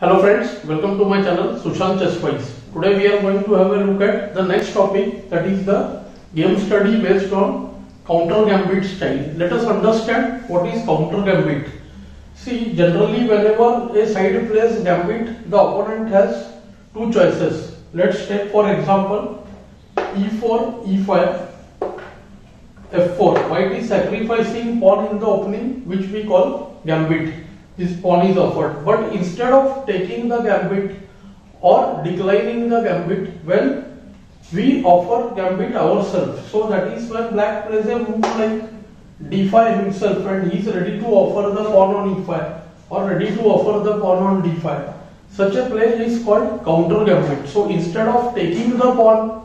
Hello friends, welcome to my channel Sushant ChessWise. Today we are going to have a look at the next topic that is the game study based on counter gambit style. Let us understand what is counter gambit. See, generally whenever a side plays gambit, the opponent has two choices. Let's take for example e4, e5, f4. White is sacrificing pawn in the opening which we call gambit this pawn is offered. But instead of taking the gambit or declining the gambit, well, we offer gambit ourselves. So that is when black plays a move like d5 himself and he is ready to offer the pawn on e5 or ready to offer the pawn on d5. Such a play is called counter gambit. So instead of taking the pawn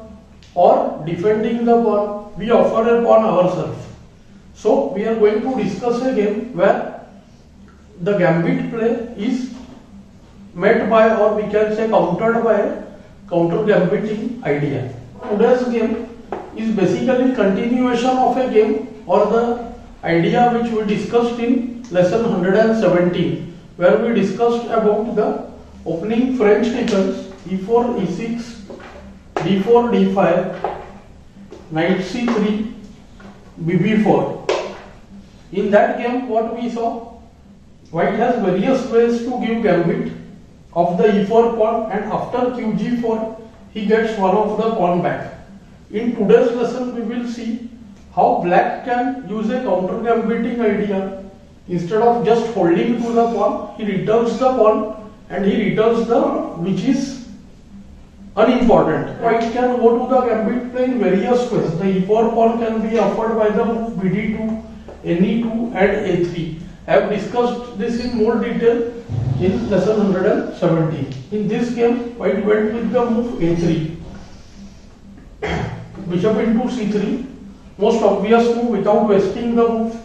or defending the pawn, we offer a pawn ourselves. So we are going to discuss a game where the gambit play is met by or we can say countered by counter gambiting idea. Today's game is basically continuation of a game or the idea which we discussed in lesson 117 where we discussed about the opening French defense e4, e6, d4, d5, knight c3, bb4. In that game what we saw White has various ways to give gambit of the e4 pawn and after qg4 he gets one of the pawn back. In today's lesson we will see how black can use a counter gambiting idea. Instead of just holding to the pawn, he returns the pawn and he returns the which is unimportant. White can go to the gambit play in various ways. The e4 pawn can be offered by the move bd2, ne2 and a3. I have discussed this in more detail in lesson 170. In this game, white went with the move a3. Bishop into c3. Most obvious move without wasting the move.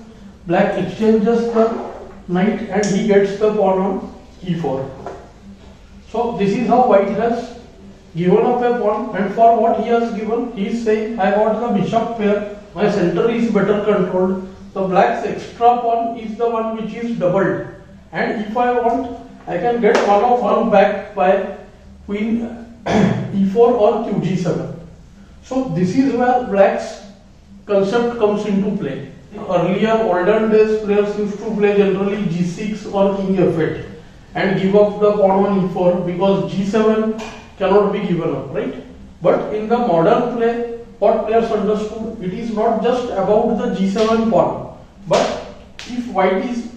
Black exchanges the knight and he gets the pawn on e4. So this is how white has given up a pawn and for what he has given, he is saying I got the bishop pair, my center is better controlled so black's extra pawn is the one which is doubled. And if I want, I can get one of one back by queen e4 or qg7. So this is where black's concept comes into play. Earlier olden days players used to play generally g6 or king f8 and give up the pawn on e4 because g7 cannot be given up, right? But in the modern play, what players understood, it is not just about the g7 pawn but if white is,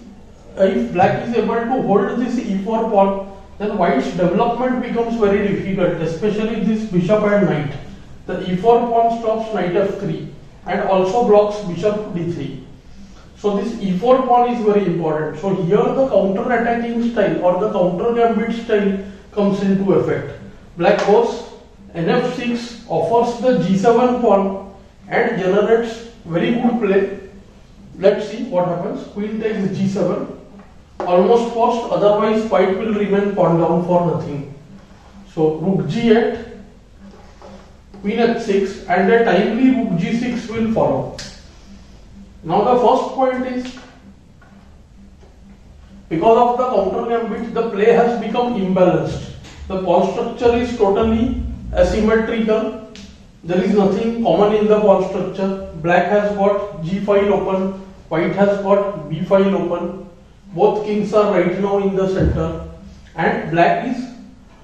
uh, if black is able to hold this e4 pawn, then white's development becomes very difficult, especially this bishop and knight. The e4 pawn stops knight f3 and also blocks bishop d3. So this e4 pawn is very important. So here the counter attacking style or the counter gambit style comes into effect. Black goes nf6 offers the g7 pawn and generates very good play Let's see what happens. Queen takes g7. Almost forced, otherwise white will remain pawn down for nothing. So rook g8, queen h6 and a timely rook g6 will follow. Now the first point is because of the counter gambit the play has become imbalanced. The pawn structure is totally asymmetrical. There is nothing common in the pawn structure. Black has got g file open, White has got B file open. Both kings are right now in the center. And black is,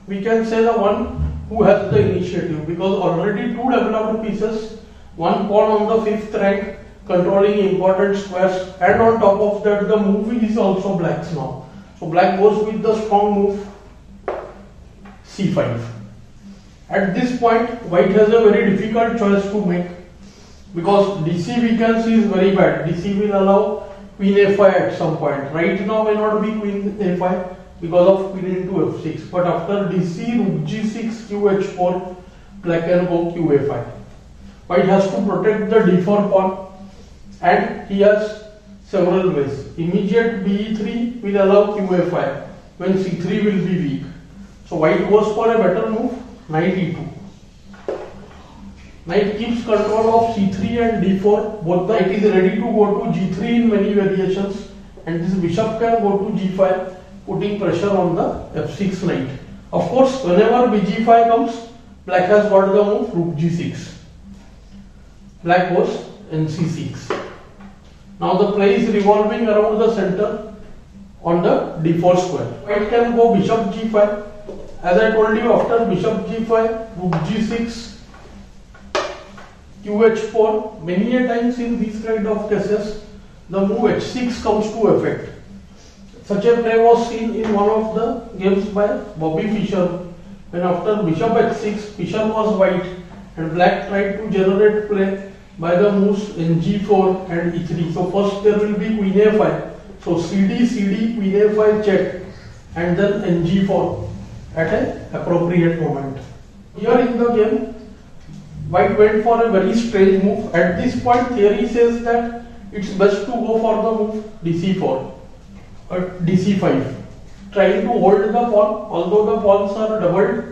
we can say the one who has the initiative because already two developed pieces, one pawn on the fifth rank controlling important squares and on top of that the move is also black's now. So black goes with the strong move c5. At this point white has a very difficult choice to make because DC see is very bad. DC will allow queen a5 at some point. Right now may not be queen a5 because of queen into f6. But after DC rook g6 qh4 black can go qa5. White has to protect the d4 pawn and he has several ways. Immediate be3 will allow qa5 when c3 will be weak. So white goes for a better move knight e2. Knight keeps control of c3 and d4. Both knight is ready to go to g3 in many variations and this bishop can go to g5 putting pressure on the f6 knight. Of course, whenever bg5 comes, black has got the move rook g6. Black goes in c6. Now the play is revolving around the center on the d4 square. White can go bishop g5. As I told you, after bishop g5, rook g6, qh4. Many a times in these kind of cases, the move h6 comes to effect. Such a play was seen in one of the games by Bobby Fischer when after bishop h6, Fischer was white and black tried to generate play by the moves in g4 and e3. So first there will be queen a5. So cd, cd, queen a5 check and then ng4 at an appropriate moment. Here in the game, white went for a very strange move. At this point theory says that it's best to go for the move dc4 or uh, dc5 trying to hold the pawn. Although the pawns are doubled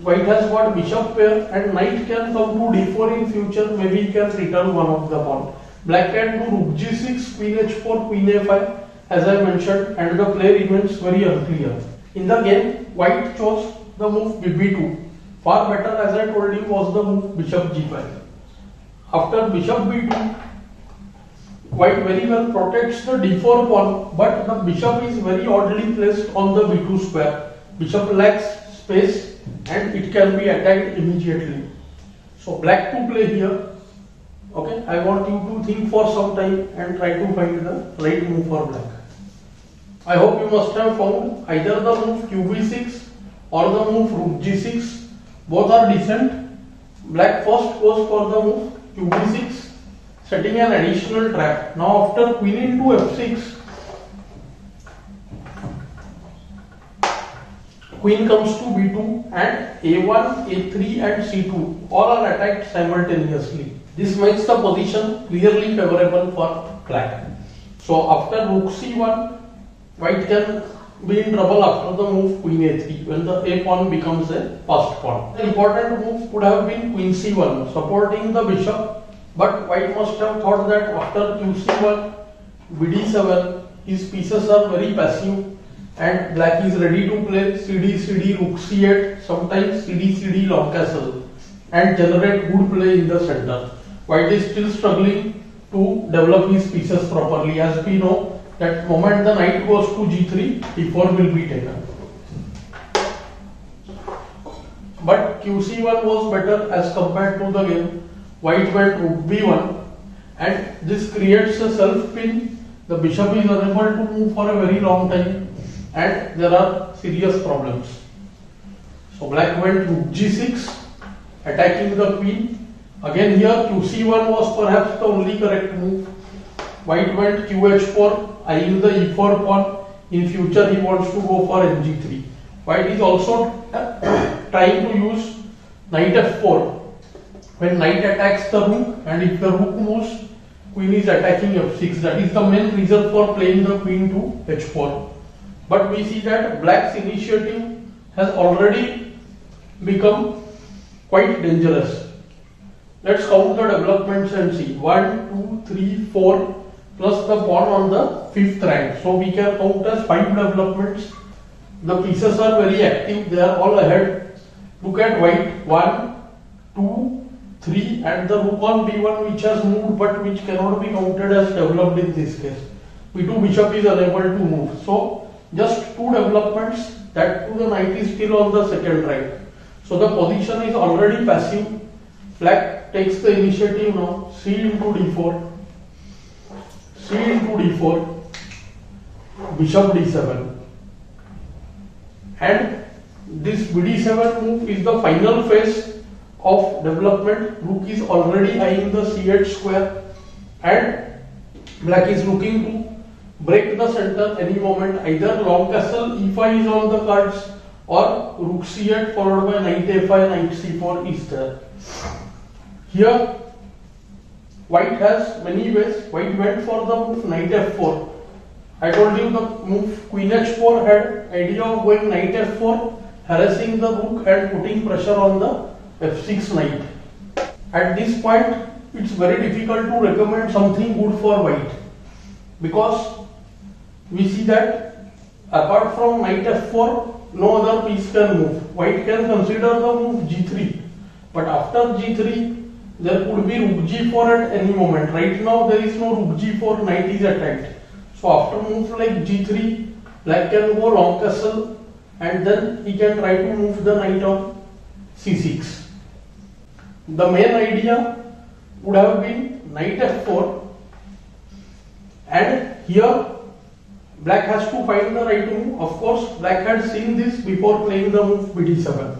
white has got bishop pair and knight can come to d4 in future. Maybe he can return one of the pawn. Black can do rook g6 queen h4 queen a5 as i mentioned and the play remains very unclear. In the game white chose the move bb2 far better as i told you was the move bishop g5 after bishop b2 white very well protects the d4 pawn but the bishop is very oddly placed on the b2 square. Bishop lacks space and it can be attacked immediately. So black to play here. Okay i want you to think for some time and try to find the right move for black. I hope you must have found either the move qb6 or the move rook g6 both are decent black first goes for the move qb6 setting an additional trap. Now after queen into f6, queen comes to b2 and a1, a3 and c2 all are attacked simultaneously. This makes the position clearly favorable for black. So after rook c1, white can be in trouble after the move queen a3 when the a pawn becomes a passed pawn. The important move could have been queen c1 supporting the bishop but white must have thought that after qc1, bd7, his pieces are very passive and black is ready to play cd, cd, rook c8, sometimes cd, cd, long castle and generate good play in the center. White is still struggling to develop his pieces properly as we know that moment the knight goes to g3, d4 will be taken. But qc1 was better as compared to the game. White went rook b1 and this creates a self pin the bishop is unable to move for a very long time. And there are serious problems. So black went rook g6 attacking the queen. Again here qc1 was perhaps the only correct move white went qh4 eyeing the e4 pawn in future he wants to go for ng3 white is also uh, trying to use knight f4 when knight attacks the rook and if the rook moves queen is attacking f6 that is the main reason for playing the queen to h4 but we see that black's initiative has already become quite dangerous. Let's count the developments and see. 1 2 3 4 plus the pawn on the fifth rank so we can count as five developments the pieces are very active they are all ahead look at white 1 2 3 and the rook on b1 which has moved but which cannot be counted as developed in this case. b2 bishop is unable to move. So just two developments that to the knight is still on the second rank. So the position is already passive. Black takes the initiative now. c into d4. C into d4. Bishop d7. And this bd7 move is the final phase of development. Rook is already eyeing the c8 square and black is looking to break the center any moment. Either long castle e5 is on the cards or rook c8 followed by knight a5, knight c4 is there. Here white has many ways. White went for the move knight f4. I told you the move queen h4 had idea of going knight f4, harassing the rook and putting pressure on the f6 knight. At this point, it's very difficult to recommend something good for white because we see that apart from knight f4, no other piece can move. White can consider the move g3, but after g3, there could be rook g4 at any moment. Right now, there is no rook g4, knight is attacked. So after move like g3, black can go long castle, and then he can try to move the knight on c6. The main idea would have been knight f4 and here black has to find the right move. Of course, black had seen this before playing the move bd7.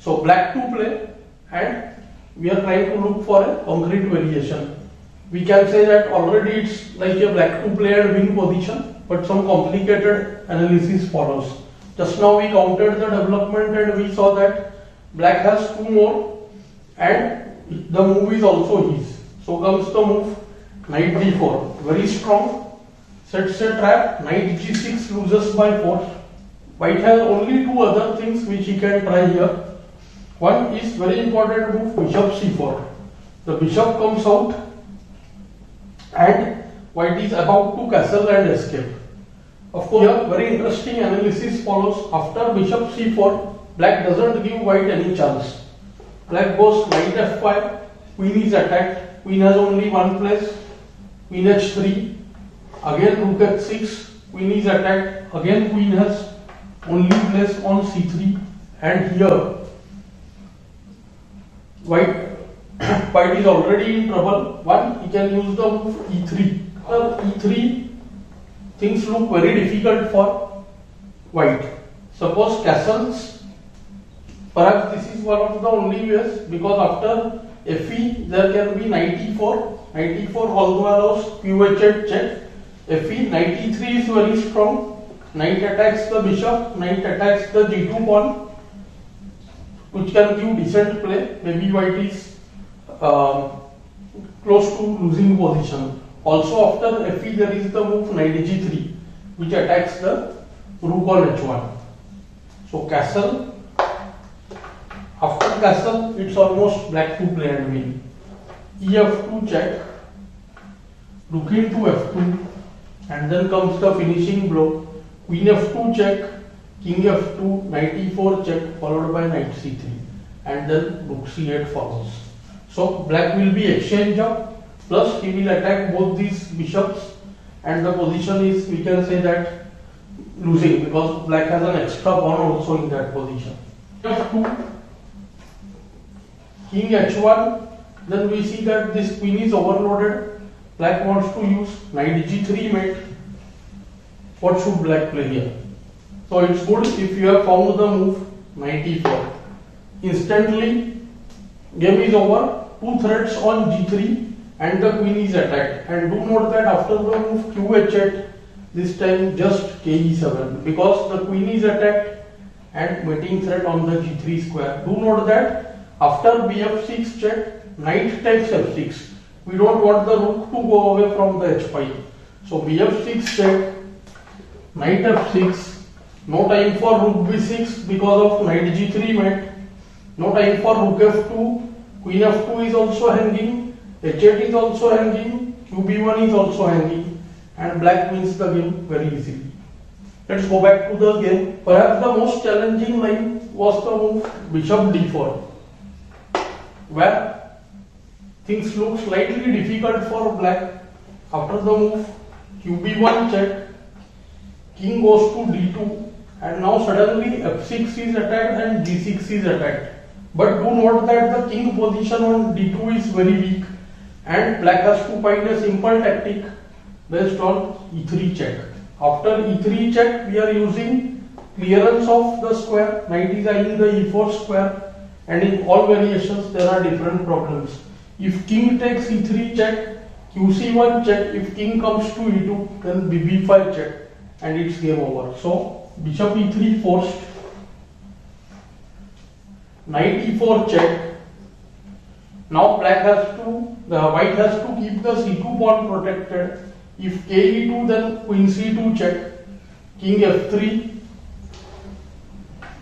So black to play and we are trying to look for a concrete variation. We can say that already it's like a black two player win position, but some complicated analysis follows. Just now we counted the development and we saw that black has two more and the move is also his. So comes the move knight d4, very strong, sets a trap, knight g6 loses by force. White has only two other things which he can try here. One is very important move bishop c4. The bishop comes out and white is about to castle and escape. Of course, here very interesting analysis follows. After bishop c4, black doesn't give white any chance. Black goes knight f5, queen is attacked, queen has only one place, queen h3, again rook h6, queen is attacked, again queen has only place on c3 and here white white is already in trouble. One, he can use the move e3. After e3, things look very difficult for white. Suppose castles, perhaps this is one of the only ways because after fe there can be knight e4. Knight e4 also allows qh check. fe knight e3 is very strong. Knight attacks the bishop, knight attacks the g2 pawn, which can give decent play. Maybe white is um, close to losing position. Also after fe there is the move knight g3 which attacks the rook on h1. So castle, after castle it's almost black to play and win. ef2 check, rook into f2 and then comes the finishing blow. Queen f2 check, king f2, knight e4 check followed by knight c3 and then rook c8 follows. So black will be exchange up plus he will attack both these bishops. And the position is we can say that losing because black has an extra pawn also in that position. F2 king h1 then we see that this queen is overloaded. Black wants to use knight g3 mate. What should black play here so it's good if you have found the move 94. instantly game is over two threats on g3 and the queen is attacked. And do note that after the move qh8 this time just ke7 because the queen is attacked and mating threat on the g3 square. Do note that after bf6 check knight takes f6 we don't want the rook to go away from the h5 so bf6 check knight f6 no time for rook b6 because of knight g3 mate. No time for rook f2 queen f2 is also hanging. H8 is also hanging. Qb1 is also hanging. And black wins the game very easily. Let's go back to the game. Perhaps the most challenging line was the move bishop d4 where things look slightly difficult for black. After the move qb1 check. King goes to d2 and now suddenly f6 is attacked and g6 is attacked. But do note that the king position on d2 is very weak. And black has to find a simple tactic based on e3 check. After e3 check we are using clearance of the square. Knight is eyeing the e4 square. And in all variations there are different problems. If king takes e3 check qc1 check. If king comes to e2 then bb5 check. And it's game over. So bishop e3 forced knight e4 check now black has to the white has to keep the c2 pawn protected if ke2 then queen c2 check king f3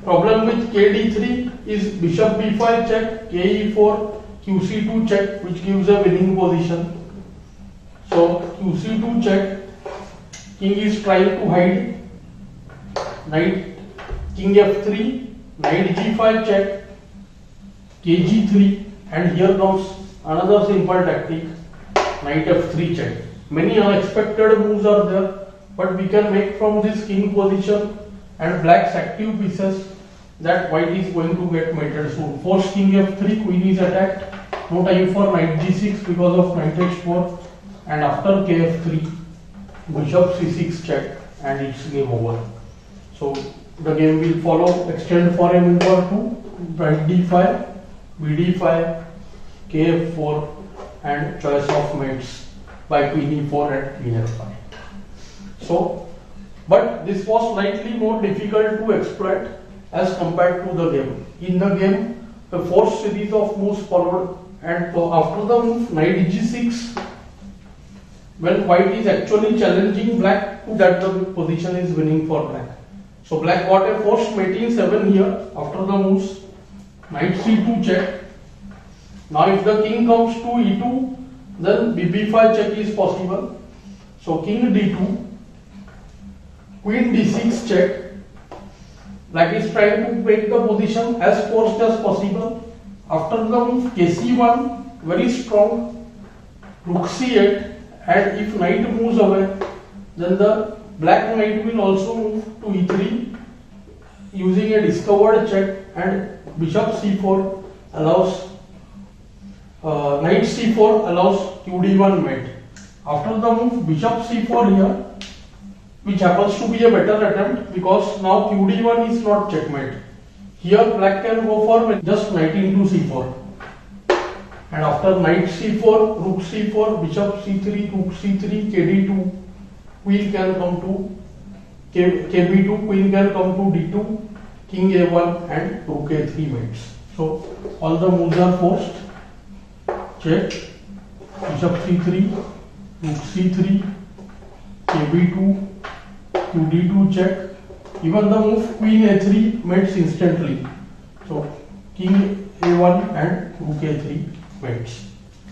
problem with kd3 is bishop b5 check ke4 qc2 check which gives a winning position so qc2 check king is trying to hide knight king f3, knight g5 check, kg3 and here comes another simple tactic knight f3 check. Many unexpected moves are there but we can make from this king position and black's active pieces that white is going to get mated soon. Force king f3, queen is attacked. No time for knight g6 because of knight h4 and after kf3 bishop c6 check and it's game over. So the game will follow extend for move or two, knight d5, bd5, kf4 and choice of mates by queen e4 and queen f5. So, but this was slightly more difficult to exploit as compared to the game. In the game, a forced series of moves followed and after the move knight g6 when white is actually challenging black to that the position is winning for black. So black a forced mating 7 here after the moves knight c2 check. Now if the king comes to e2 then bb5 check is possible. So king d2 queen d6 check black is trying to make the position as forced as possible. After the move kc1 very strong rook c8 and if knight moves away then the black knight will also move to e3 using a discovered check and bishop c4 allows uh, knight c4 allows qd1 mate. After the move bishop c4 here which happens to be a better attempt because now qd1 is not checkmate. Here black can go for just knight into c4 and after knight c4 rook c4 bishop c3 rook c3 kd2 queen can come to kb2 queen can come to d2 king a1 and rook a3 mates so all the moves are forced check bishop c3 rook c3 kb2 qd2 check even the move queen a3 mates instantly so king a1 and rook a3 mates.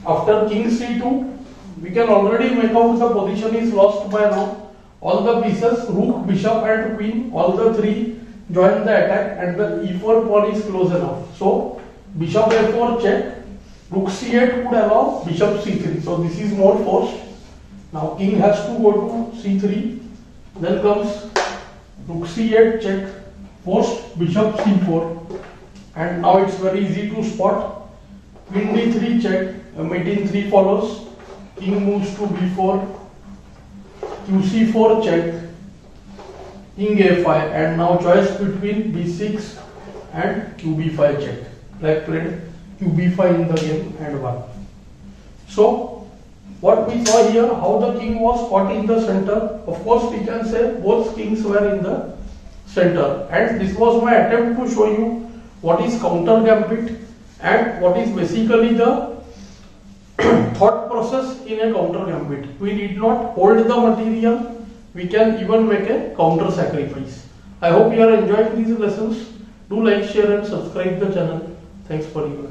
After king c2, we can already make out the position is lost by now. All the pieces, rook, bishop and queen, all the three join the attack and the e4 pawn is close enough. So, bishop a4 check, rook c8 would allow bishop c3. So, this is more forced. Now, king has to go to c3. Then comes rook c8 check, forced bishop c4 and now it's very easy to spot Queen d3 check, mate in 3 follows, king moves to b4, qc4 check, king a5 and now choice between b6 and qb5 check. Black played qb5 in the game and won. So what we saw here, how the king was caught in the center. Of course we can say both kings were in the center and this was my attempt to show you what is counter gambit and what is basically the thought process in a counter gambit. We need not hold the material, we can even make a counter sacrifice. I hope you are enjoying these lessons. Do like, share and subscribe the channel. Thanks for your.